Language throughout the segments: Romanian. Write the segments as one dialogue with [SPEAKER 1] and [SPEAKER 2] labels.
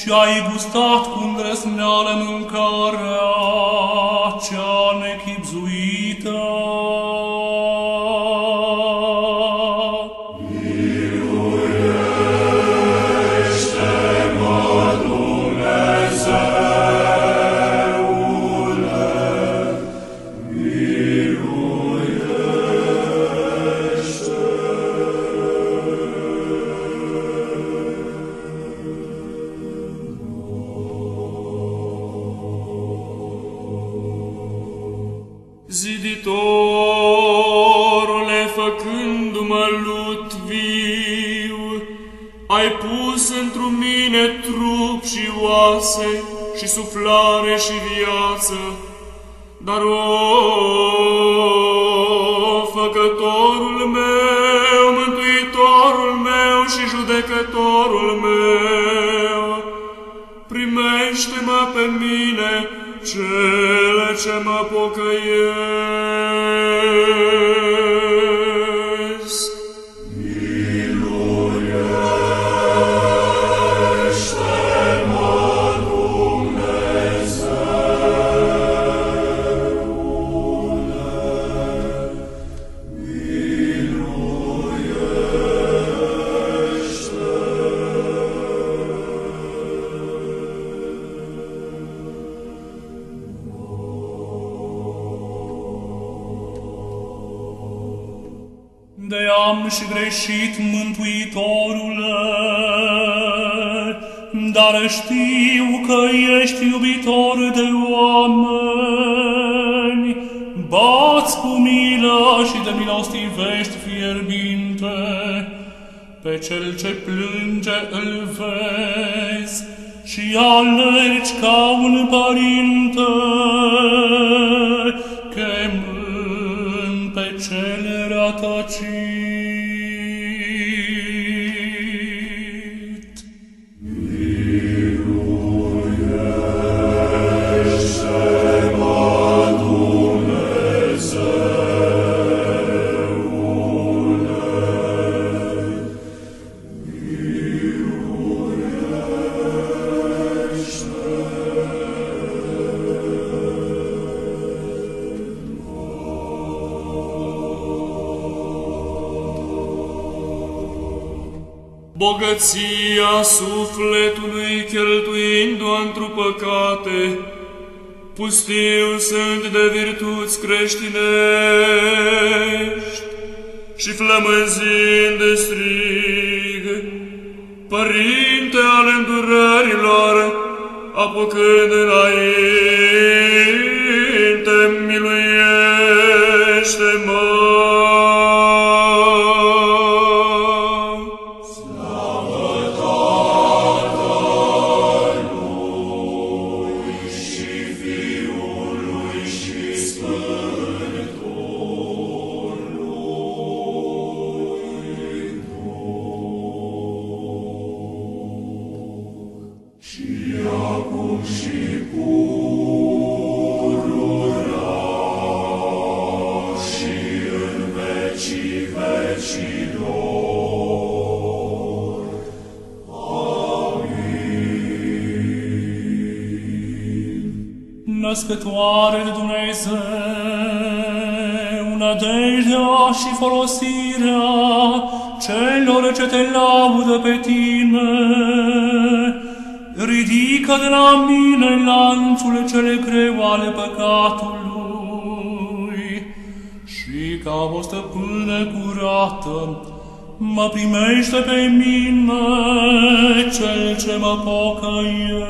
[SPEAKER 1] și
[SPEAKER 2] ai gustat cu îndrăsneală mâncarea cea nechipzuită.
[SPEAKER 3] Dar o, făcătorul meu, mântuitorul meu și judecătorul meu, primește-mă pe mine, cele ce mă pocăiesc. curăția sufletului cheltuindu-o întru păcate, pustiu sunt de virtuți creștinești și flămânzind de strig, Părinte al îndurărilor,
[SPEAKER 2] apucă primește pe mine, cel ce mă pocăiește.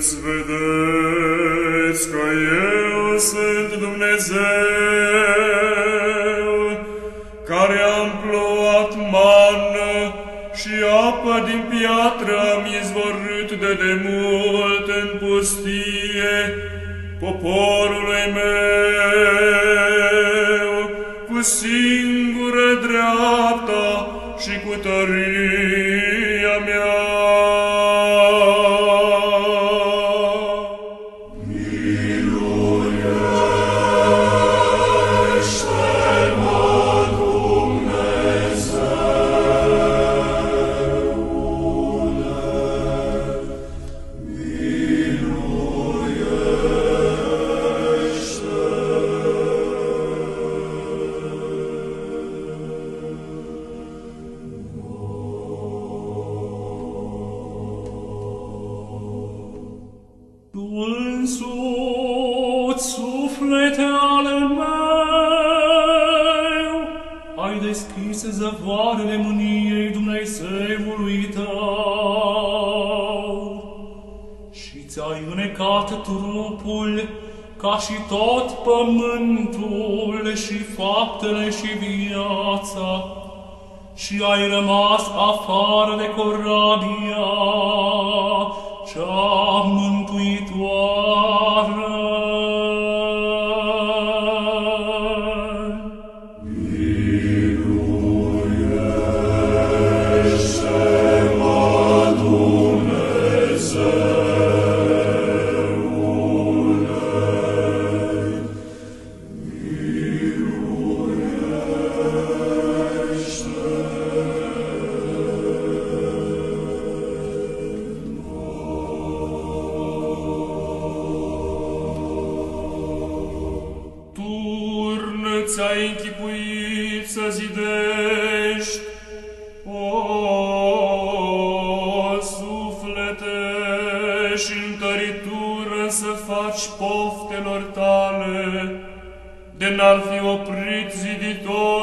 [SPEAKER 2] It's.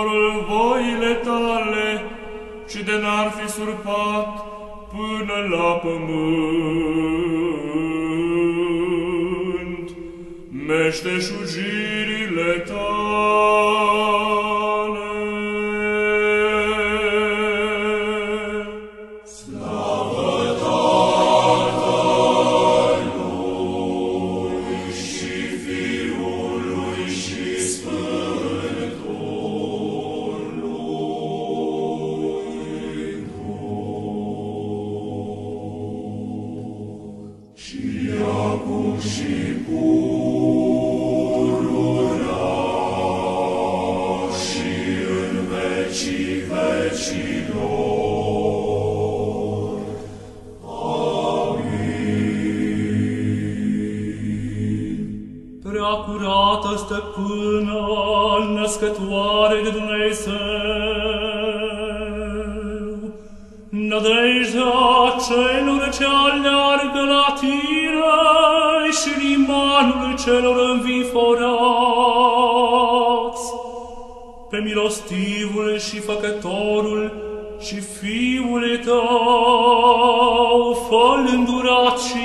[SPEAKER 2] dorul voile tale și de n-ar fi surpat până la pământ. Meșteșugirile tale
[SPEAKER 3] celor înviforați, pe milostivul și făcătorul și Fiul Tău, fă îndurat și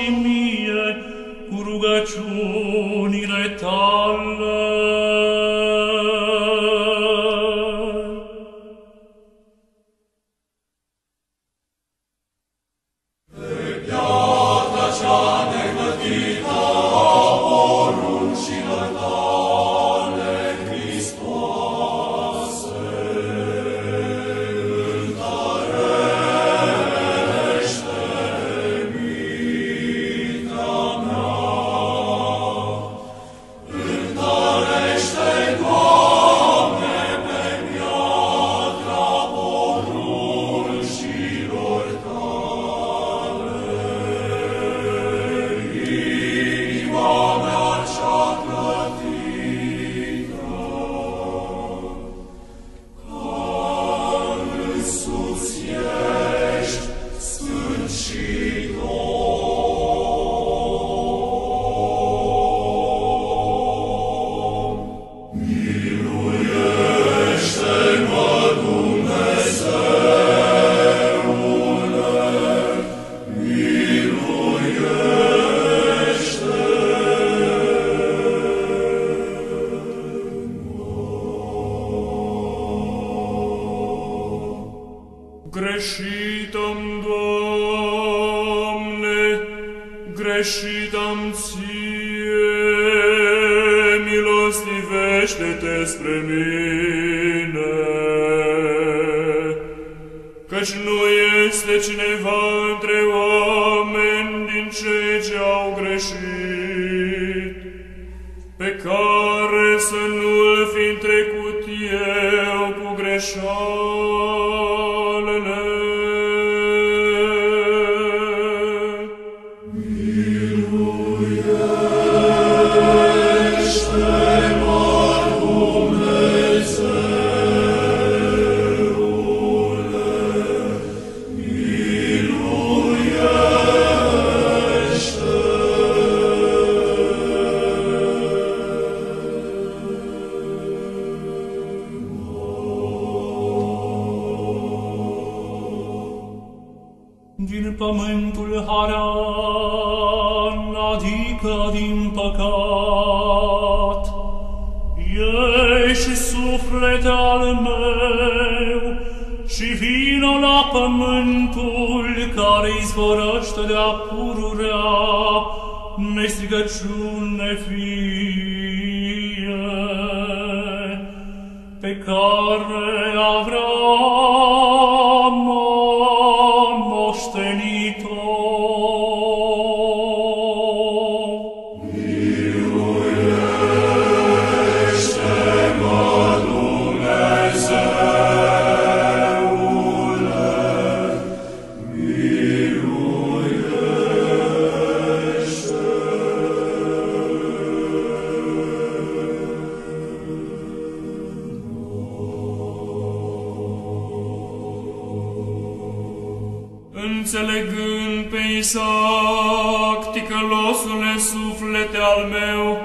[SPEAKER 3] Înțelegând pe Isaac, ticălosule suflete al meu,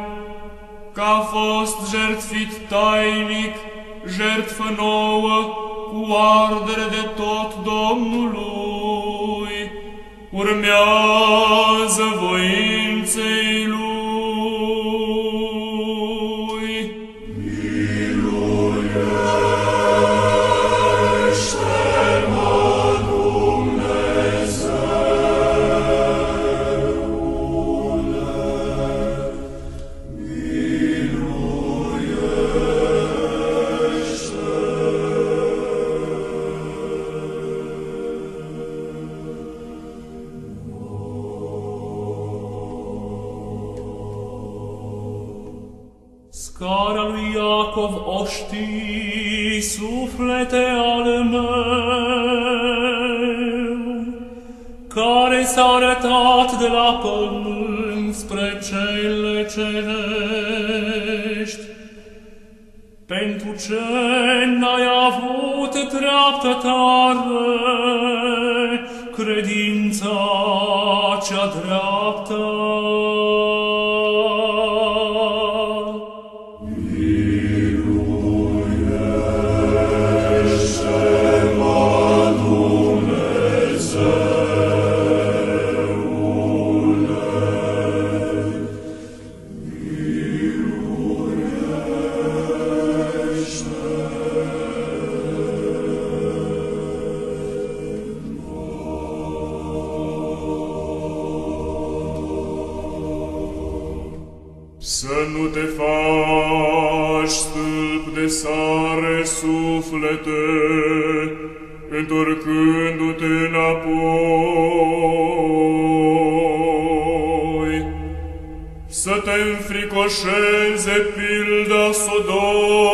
[SPEAKER 3] că a fost jertfit tainic, jertfă nouă, cu ardere de tot Domnului, urmează voinței
[SPEAKER 2] de la pământ spre cele cerești. Pentru ce n-ai avut dreaptă tare,
[SPEAKER 3] întorcându-te înapoi. Să te înfricoșeze pilda Sodomei,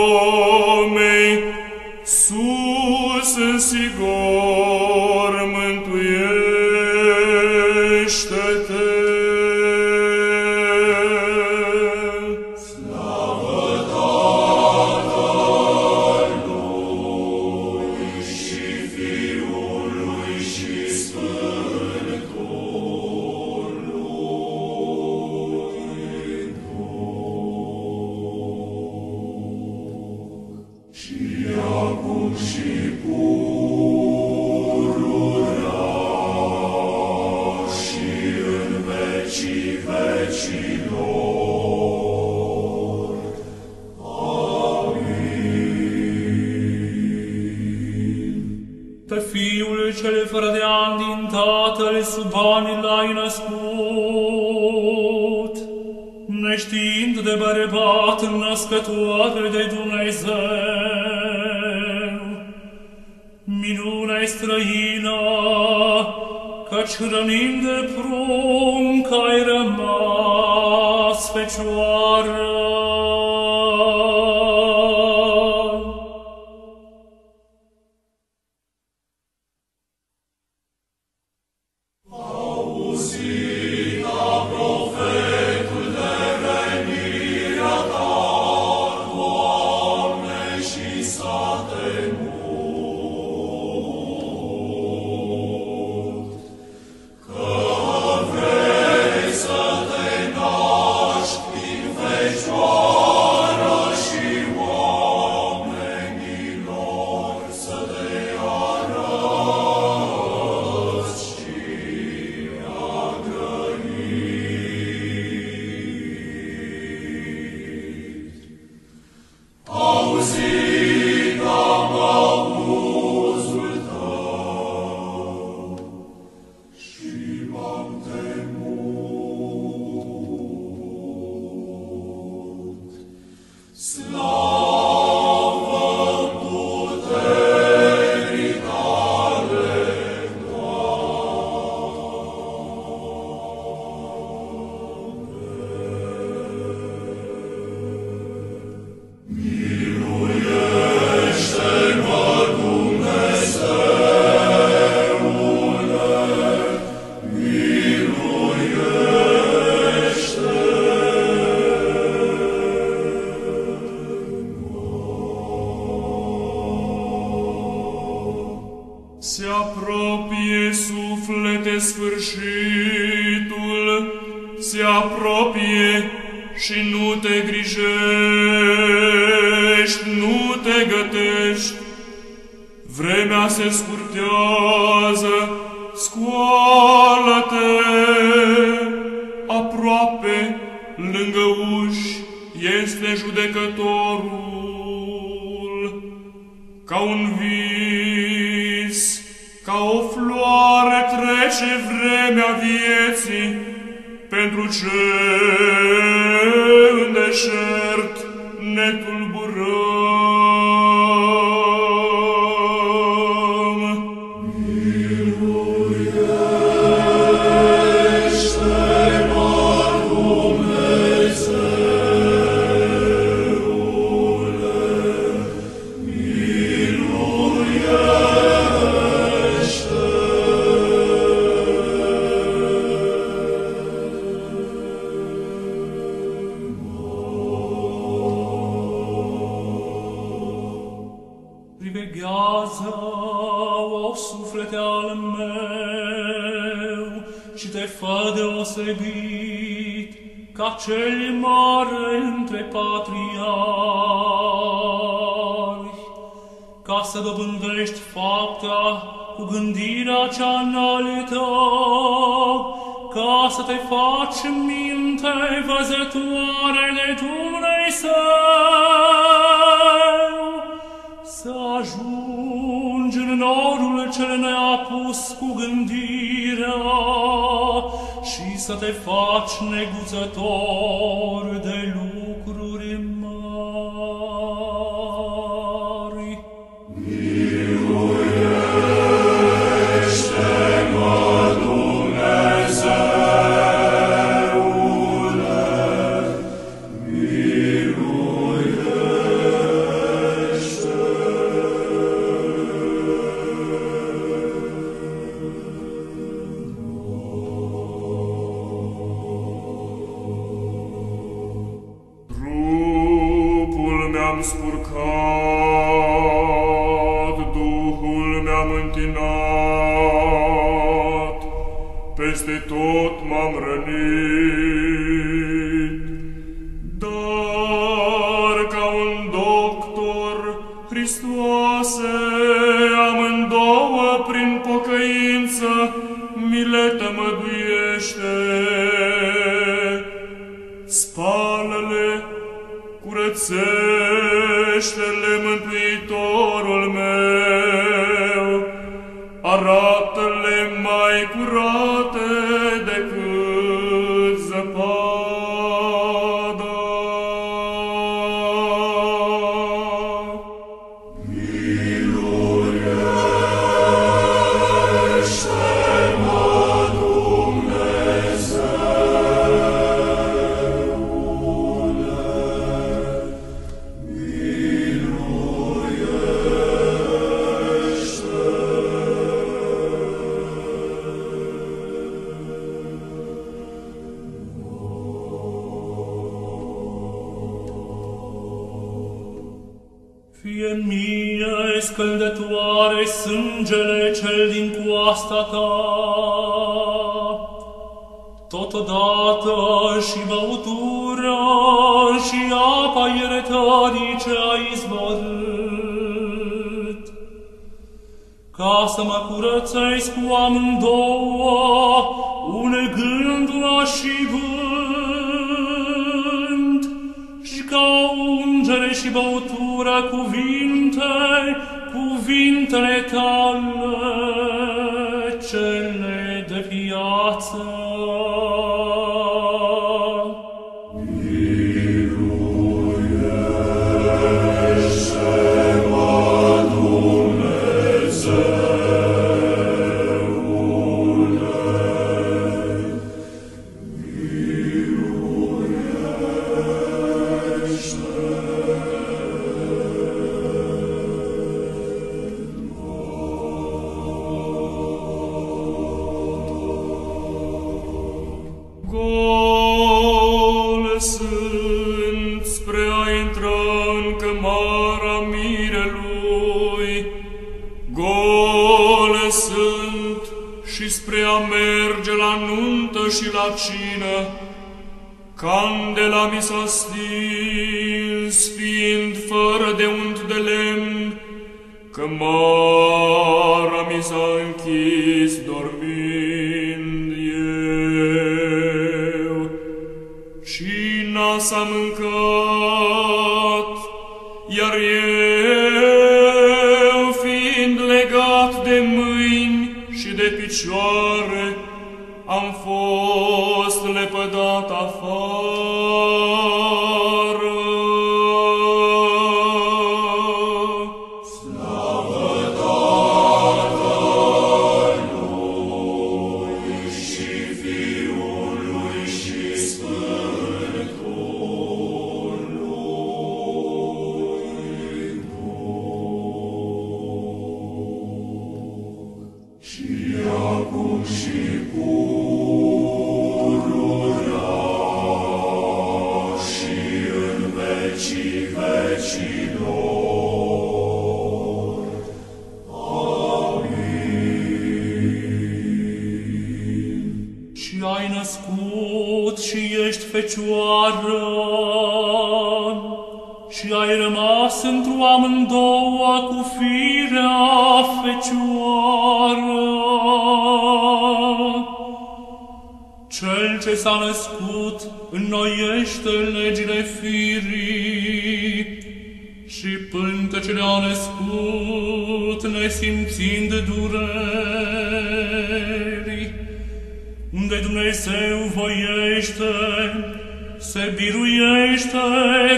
[SPEAKER 2] biruiește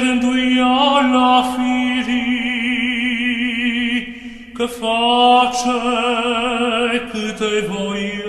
[SPEAKER 2] rânduiala firii, că face câte voie.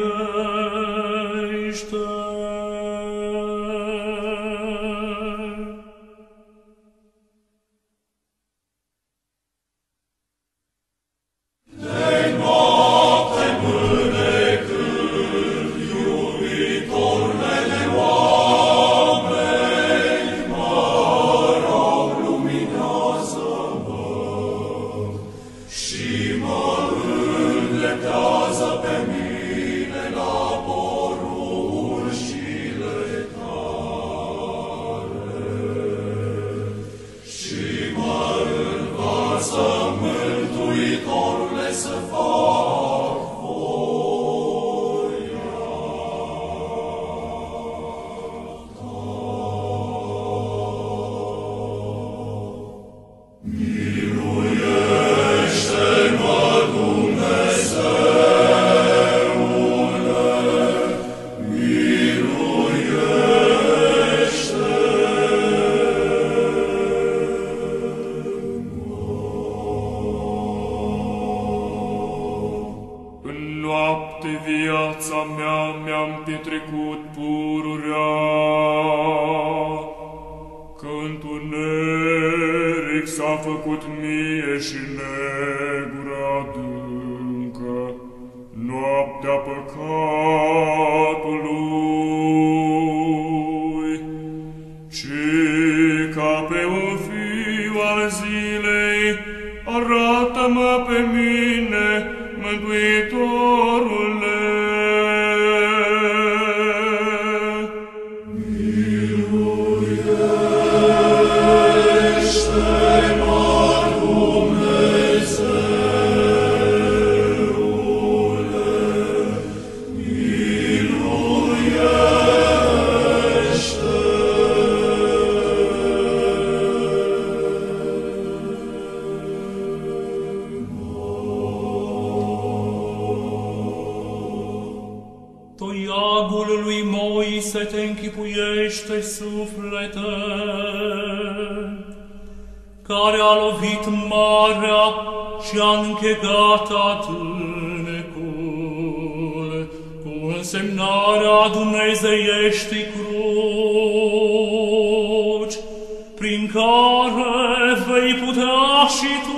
[SPEAKER 2] lui Moise te închipuiește suflete, care a lovit marea și a închegat adânecul, cu însemnarea dumnezeieștii cruci, prin care vei putea și tu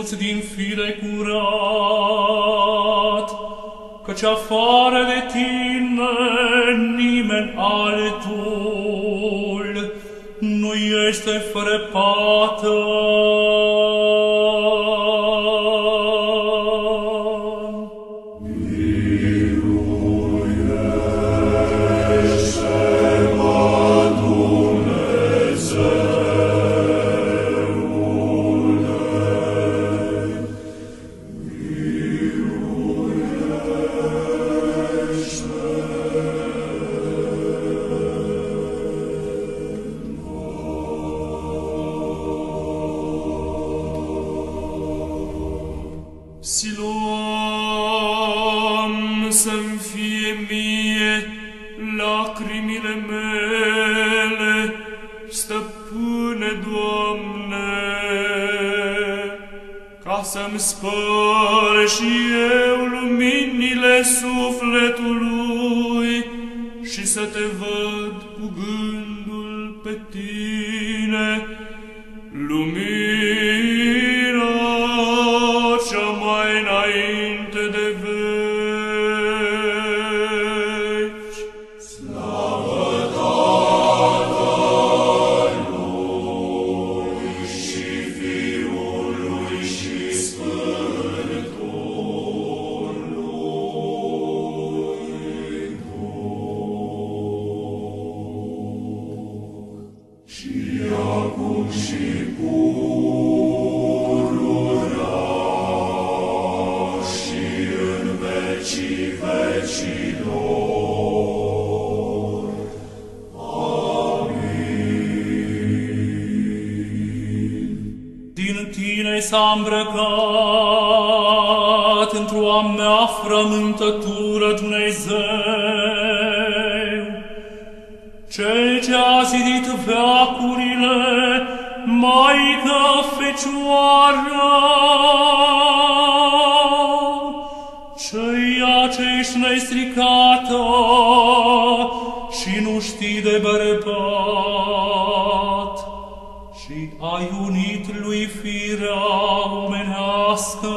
[SPEAKER 2] născuți din fire curat, căci afară de tine nimeni altul nu este fără pată. știi de bărbat și ai unit lui firea omenească.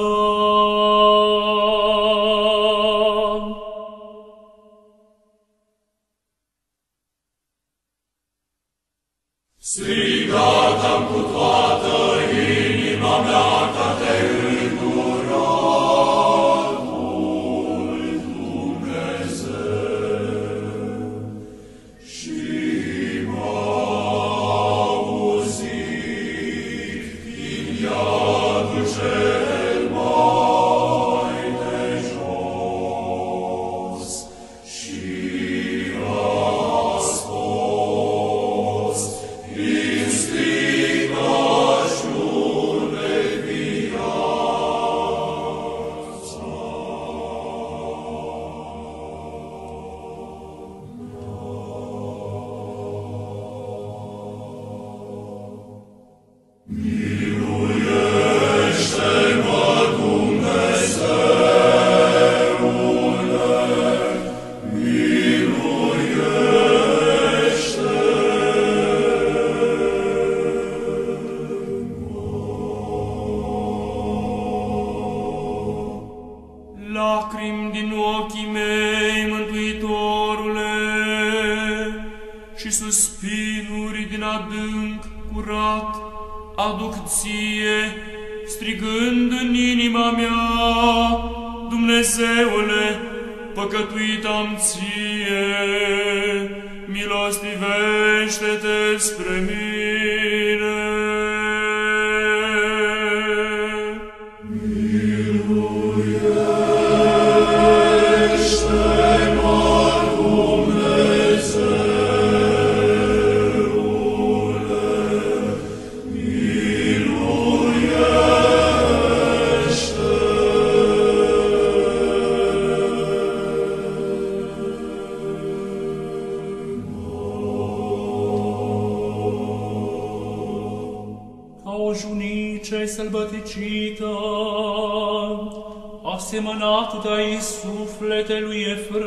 [SPEAKER 2] asemănat dai suflete lui Efrem.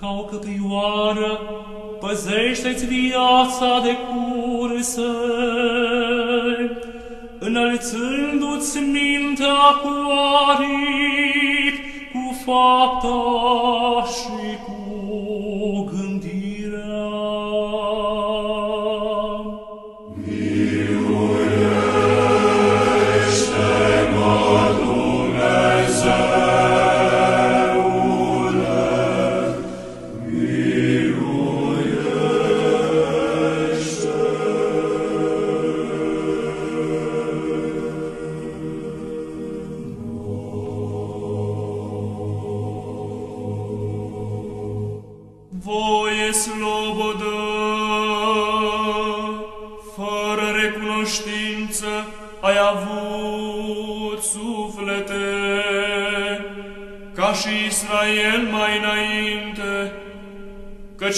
[SPEAKER 2] Ca o căpioară, păzește-ți viața de curse, înălțându-ți mintea cu aripi, cu fapta și cu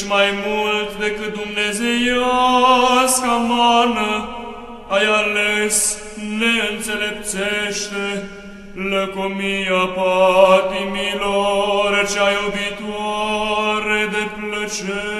[SPEAKER 3] căci mai mult decât dumnezeiasca mană ai ales neînțelepțește lăcomia patimilor cea iubitoare de plăcere.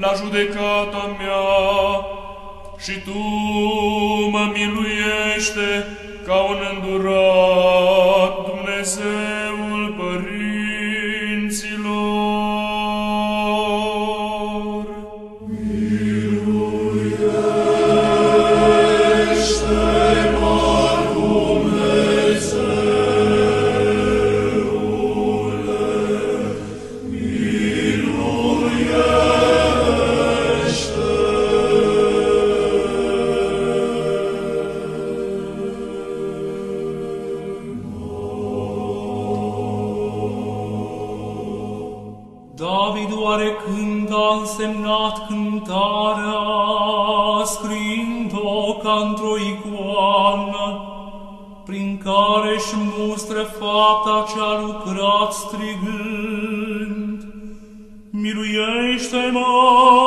[SPEAKER 3] la judecata mea și Tu mă miluiește ca un îndurat
[SPEAKER 2] Dumnezeu. fata ce a lucrat strigând, miluiește-mă!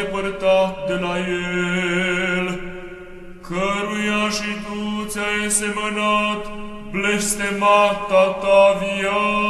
[SPEAKER 3] îndepărtat de la el, căruia și tu ți-ai semănat blestemata ta viață.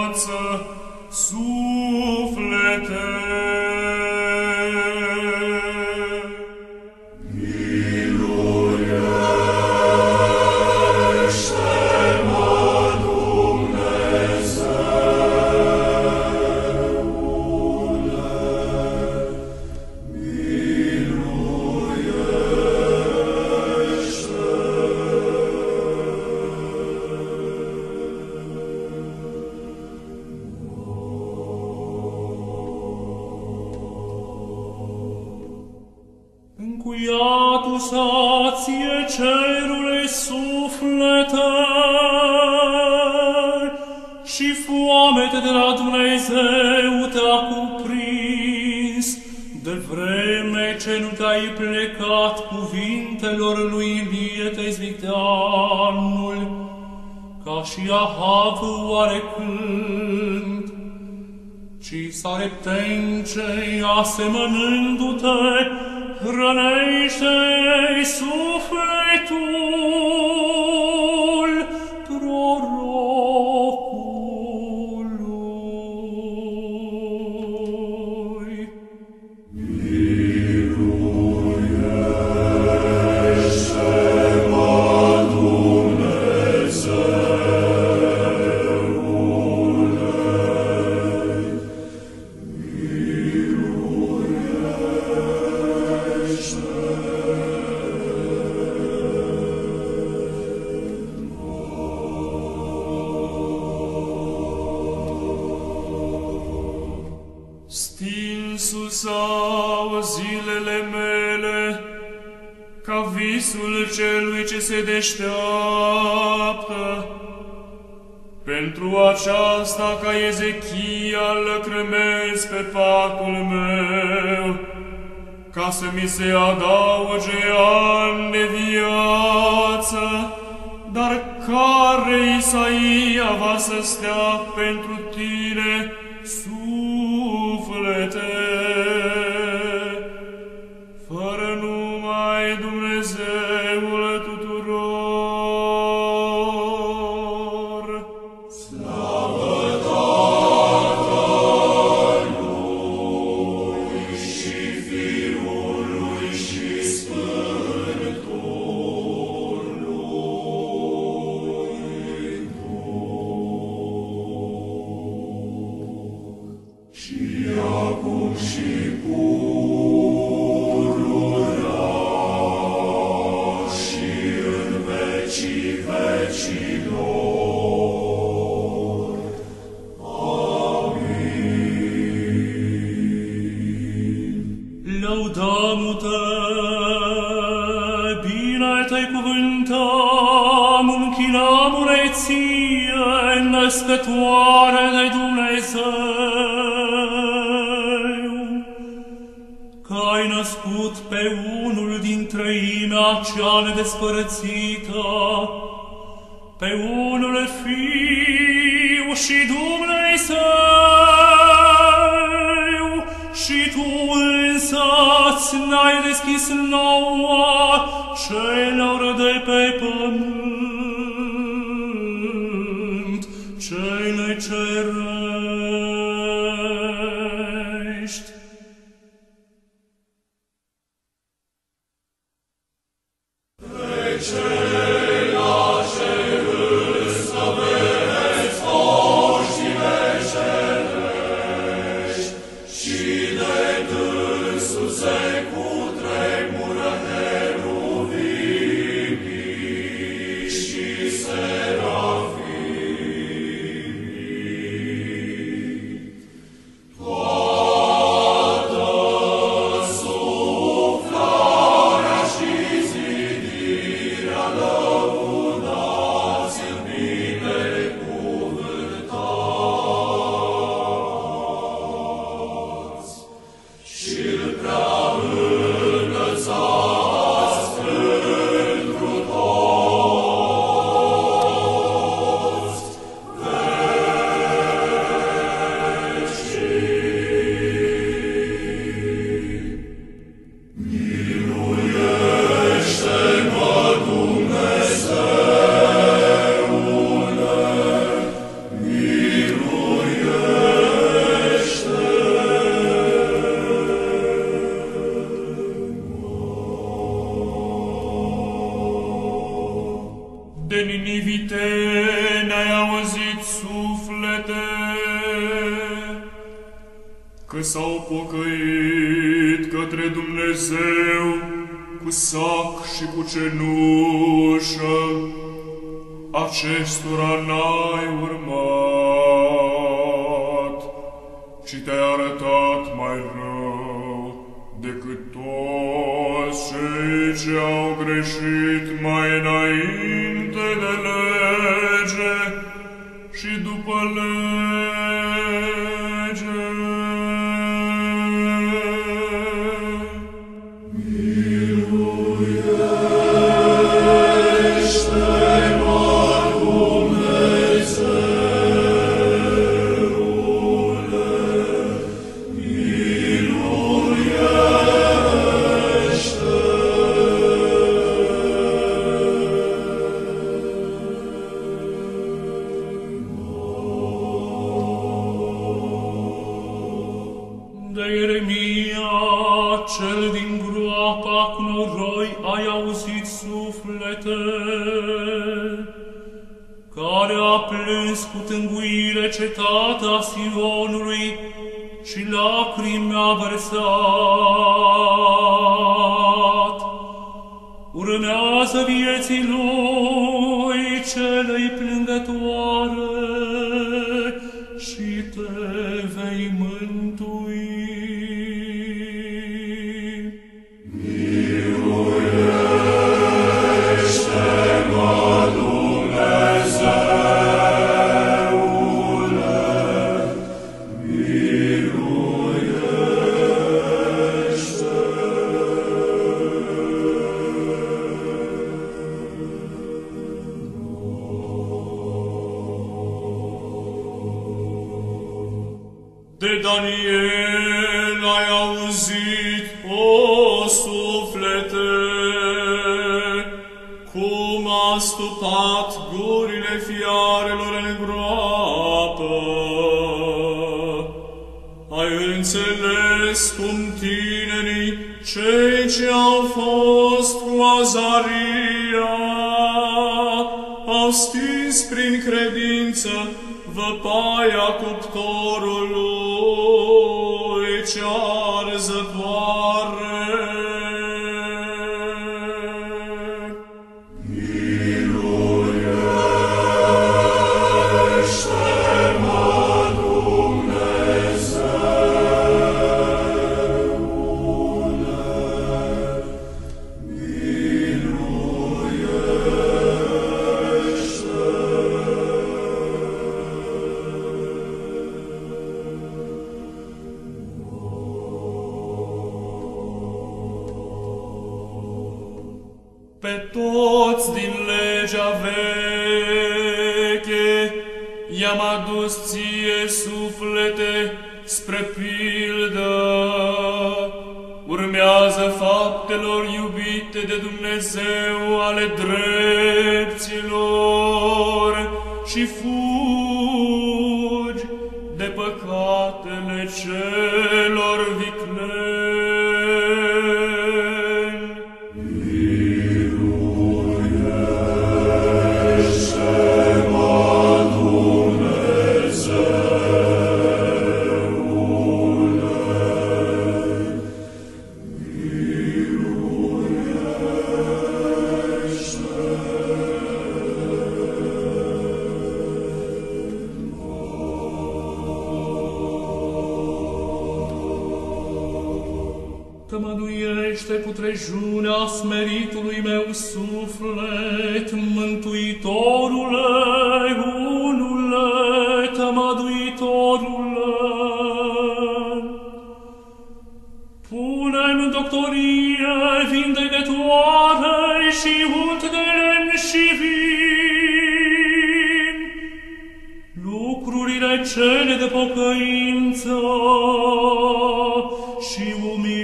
[SPEAKER 3] acestora n a stupat gurile fiarelor în groapă. Ai înțeles cum tinerii, cei ce au fost cu Azaria, au stins prin credință văpaia cuptorului
[SPEAKER 2] cea
[SPEAKER 3] Dumnezeu ale
[SPEAKER 2] drept. lucrurile cele de pocăință și umilință.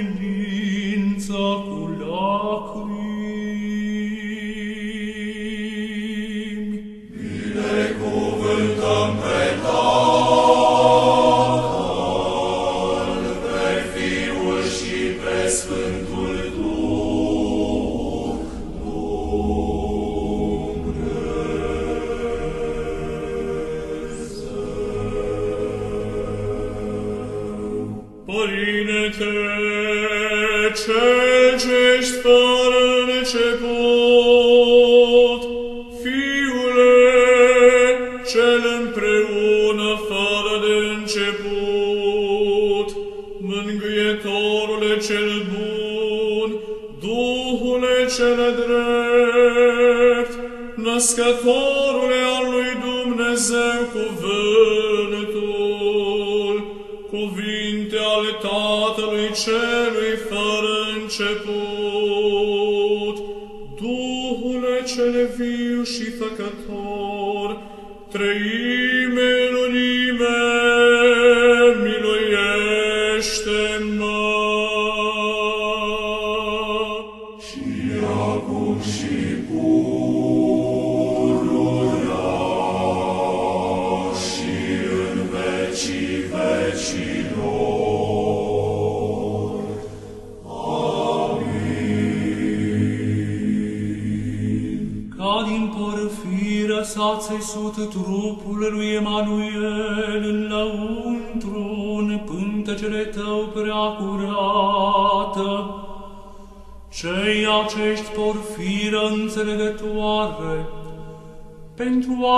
[SPEAKER 2] Deutsche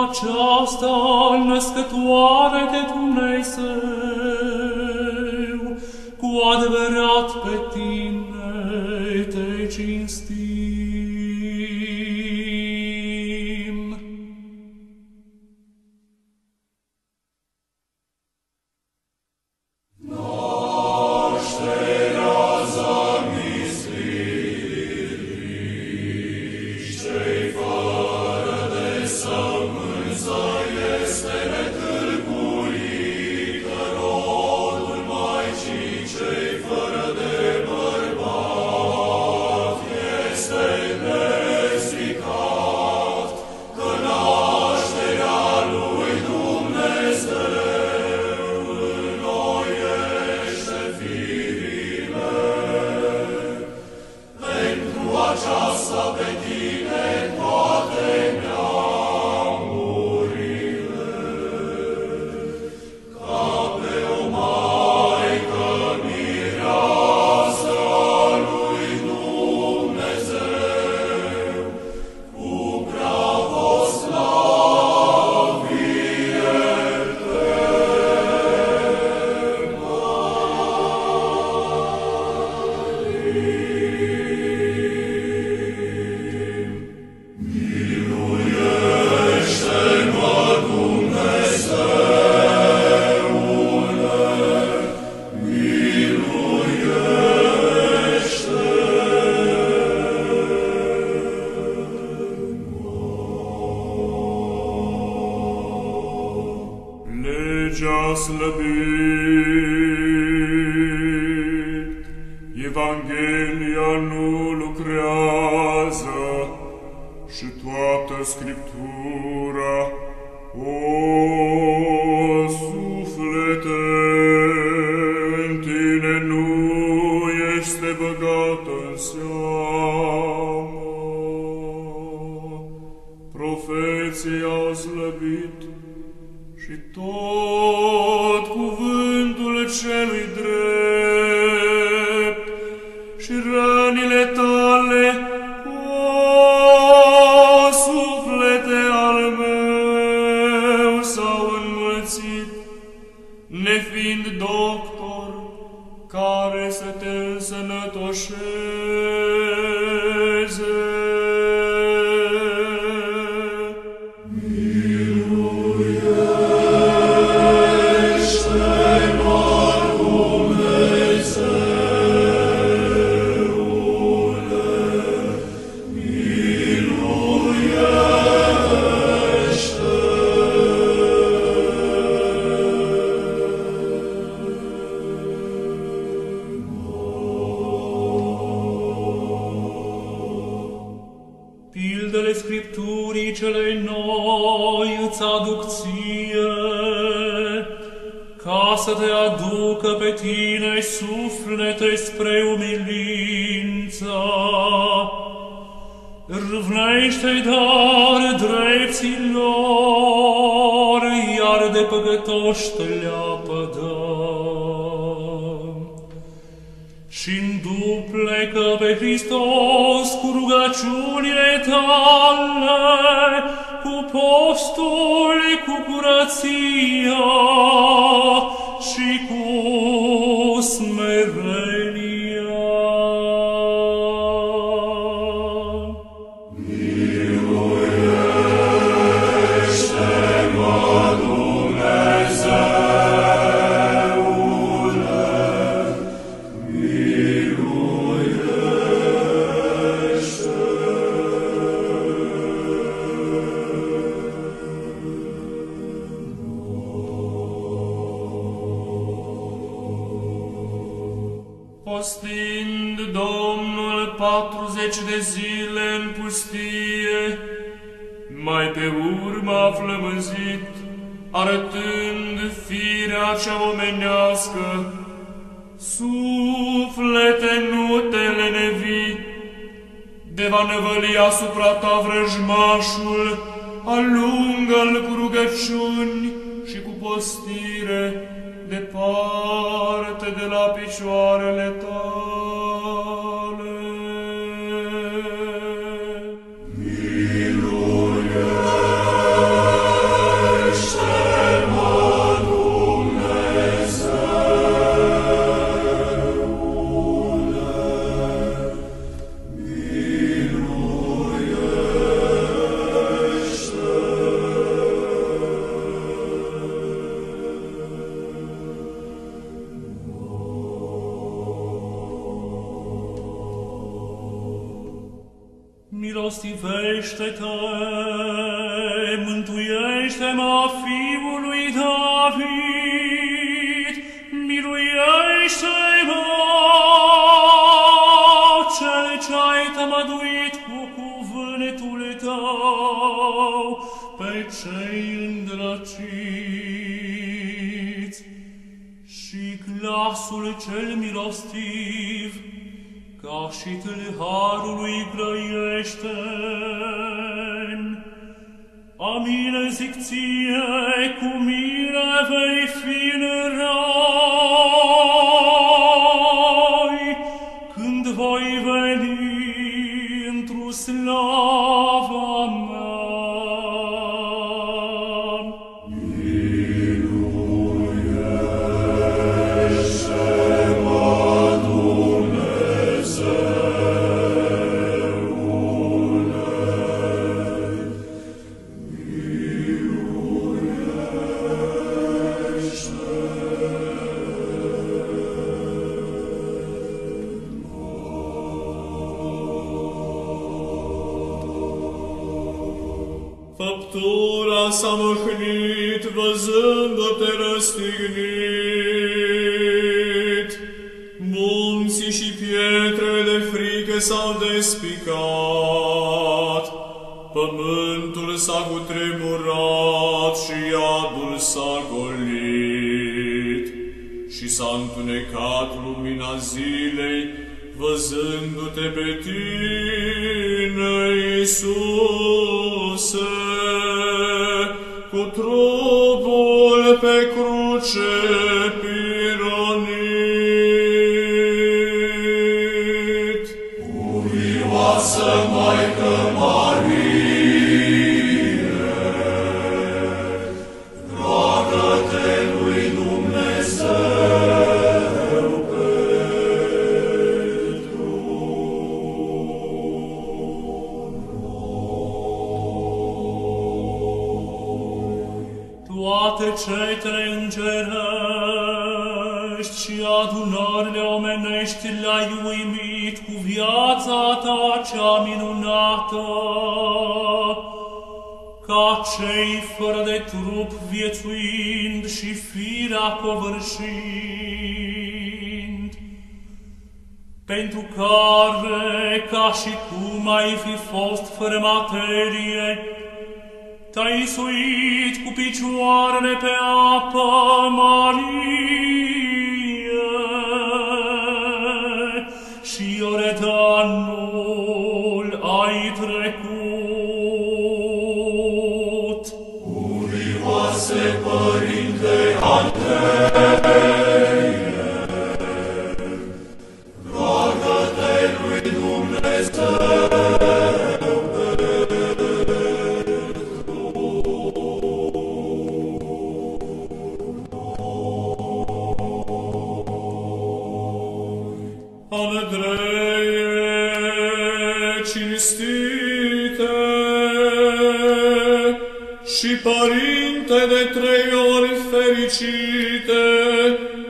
[SPEAKER 2] aceasta născătoare de Dumnezeu.
[SPEAKER 3] что
[SPEAKER 2] Miluiește-te, mântuiește-mă, fiul lui David, miluiește-mă, cel ce ai tămăduit cu cuvântul tău pe cei îndrăciți. Și glasul cel milostiv, ca și tâlhar, fără de trup viețuind și firea covârșind, pentru care, ca și cum ai fi fost fără materie, te-ai suit cu picioarele pe apă
[SPEAKER 1] marină. cele de trei ori fericite,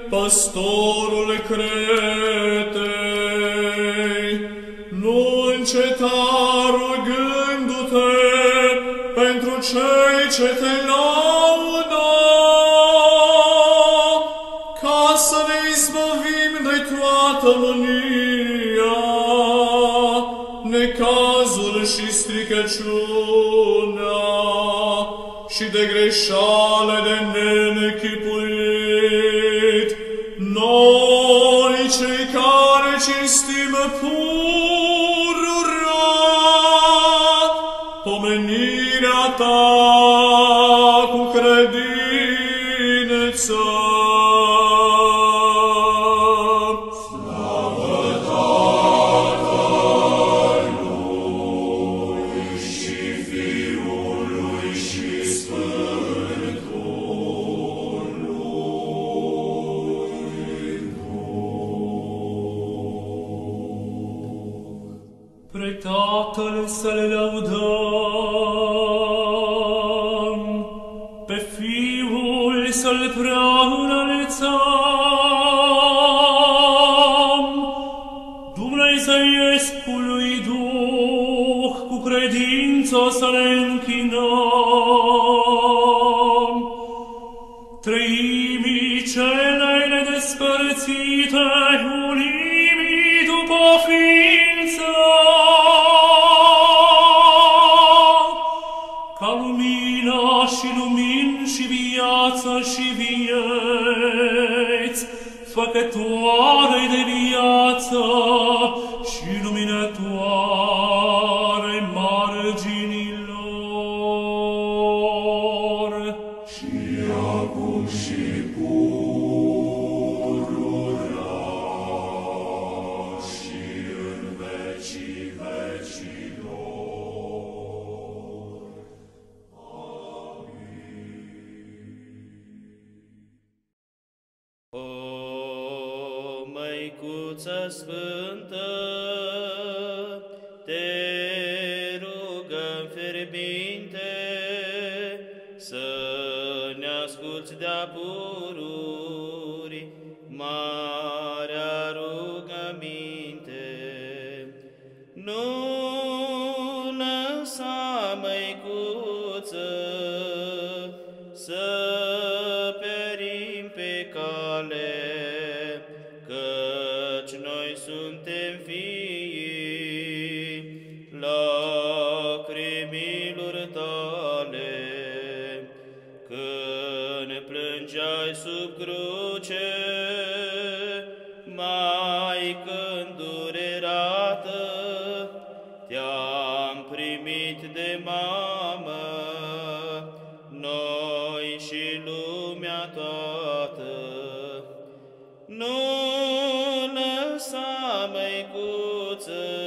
[SPEAKER 1] pastorul cretei. Nu înceta rugându-te pentru cei ce te laudă, ca să ne izbăvim de toată mânia, necazul și stricăciune de greșeală de nenechipuit, noi cei care cinstim
[SPEAKER 4] pur seul Nu lăsa, măicuță,